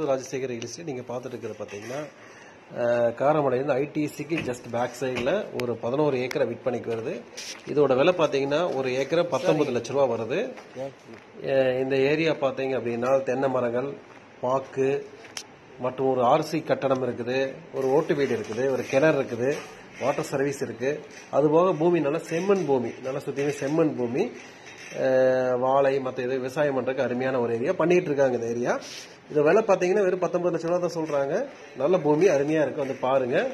To Rajasekar real நீங்கள் பார்த்துட்டு இருக்கிற பார்த்தீங்கன்னா அஹ், ஐடிசிக்கு ஜஸ்ட் பேக் சைடில் ஒரு பதினோரு ஏக்கரை விற்பனைக்கு வருது. இதோட விலை பார்த்தீங்கன்னா ஒரு ஏக்கரை பத்தொன்பது லட்ச ரூபா வருது. இந்த ஏரியா பார்த்தீங்க அப்படின்னா தென்னை மரங்கள் பாக்கு மற்றும் ஒரு ஆர்சி கட்டடம் இருக்குது. ஒரு ஓட்டு வீடு இருக்குது. ஒரு கிணறு இருக்குது. வாட்டர் சர்வீஸ் இருக்குது அதுபோக பூமி நல்லா செம்மண் பூமி. நல்லா சுற்றியுமே செம்மண் பூமி. வாழை மற்ற இது விவசாயம் பண்ணுறதுக்கு அருமையான ஒரு ஏரியா. பண்ணிகிட்டு இருக்காங்க இந்த ஏரியா. இது விலை பார்த்தீங்கன்னா வெறும் பத்தொம்பது லட்ச ரூபா தான் சொல்கிறாங்க நல்ல பூமி அருமையாக இருக்குது வந்து பாருங்கள்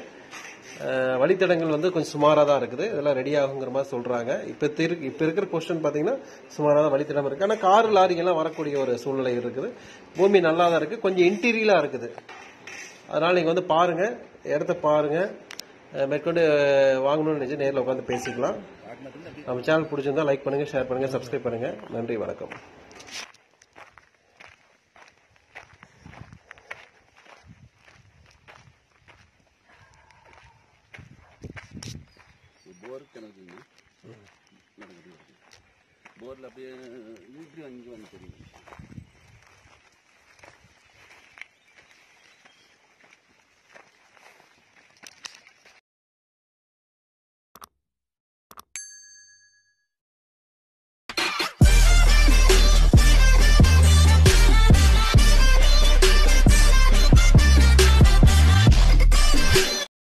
வழித்தடங்கள் வந்து கொஞ்சம் சுமாராக தான் இருக்குது. இதெல்லாம் ரெடி ஆகுங்கிற மாதிரி சொல்கிறாங்க இப்போ திரு இப்போ இருக்கிற கொஸ்டின் பார்த்தீங்கன்னா சுமாராக தான் வழித்தடம் இருக்குது ஆனால் கார் லாரிங்கெல்லாம் வரக்கூடிய ஒரு சூழ்நிலை இருக்குது. பூமி நல்லா தான் இருக்குது கொஞ்சம் இன்டீரியலாக இருக்குது. அதனால் நீங்கள் வந்து பாருங்கள் இடத்த பாருங்கள் மேற்கொண்டு வாங்கணும்னு நினச்சி நேரில் உட்காந்து பேசிக்கலாம். நம்ம சேனல் பிடிச்சிருந்தா லைக் பண்ணுங்கள் ஷேர் பண்ணுங்கள் சப்ஸ்கிரைப் பண்ணுங்கள் நன்றி வணக்கம். போர் கிணறுங்க நடக்குது. போரில் அப்படியே வீட்டுக்கு அங்கே வந்து தெரியும்.